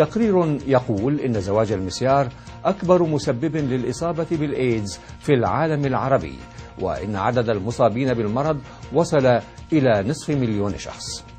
تقرير يقول إن زواج المسيار أكبر مسبب للإصابة بالإيدز في العالم العربي وإن عدد المصابين بالمرض وصل إلى نصف مليون شخص.